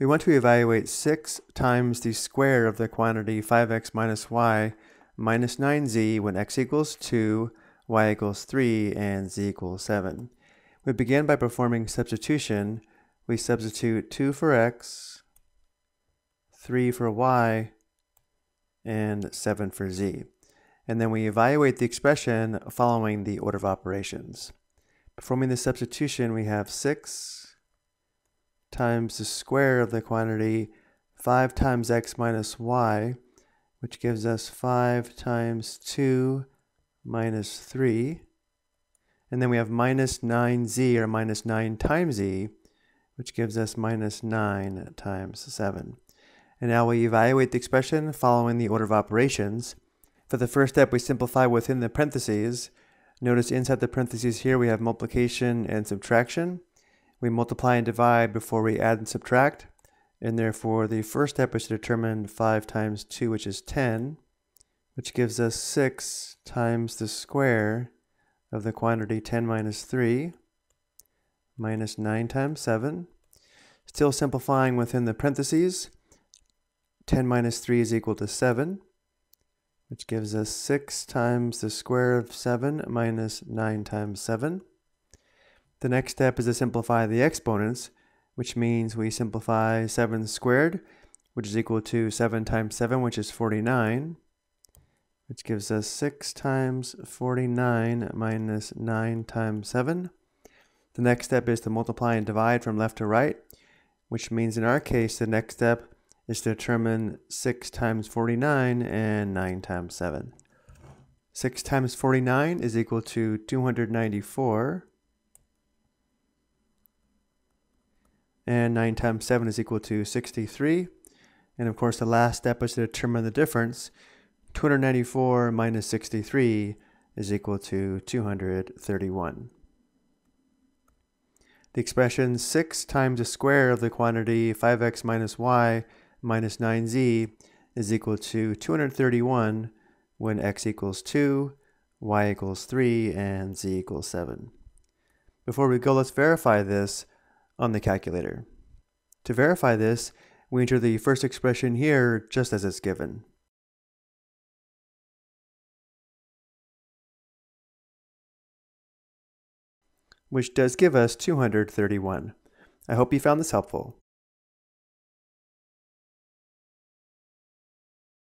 We want to evaluate 6 times the square of the quantity 5x minus y minus 9z when x equals 2, y equals 3, and z equals 7. We begin by performing substitution. We substitute 2 for x, 3 for y, and 7 for z. And then we evaluate the expression following the order of operations. Performing the substitution, we have 6 times the square of the quantity 5 times x minus y, which gives us 5 times 2 minus 3. And then we have minus 9z, or minus 9 times z, which gives us minus 9 times 7. And now we evaluate the expression following the order of operations. For the first step, we simplify within the parentheses. Notice inside the parentheses here we have multiplication and subtraction. We multiply and divide before we add and subtract. And therefore, the first step is to determine 5 times 2, which is 10, which gives us 6 times the square of the quantity 10 minus 3, minus 9 times 7. Still simplifying within the parentheses, 10 minus 3 is equal to 7, which gives us 6 times the square of 7 minus 9 times 7. The next step is to simplify the exponents, which means we simplify 7 squared, which is equal to 7 times 7, which is 49, which gives us 6 times 49 minus 9 times 7. The next step is to multiply and divide from left to right, which means in our case, the next step is to determine 6 times 49 and 9 times 7. 6 times 49 is equal to 294. And 9 times 7 is equal to 63. And of course, the last step is to determine the difference. 294 minus 63 is equal to 231. The expression 6 times the square of the quantity 5x minus y minus 9z is equal to 231 when x equals 2, y equals 3, and z equals 7. Before we go, let's verify this on the calculator. To verify this, we enter the first expression here just as it's given. which does give us 231. I hope you found this helpful.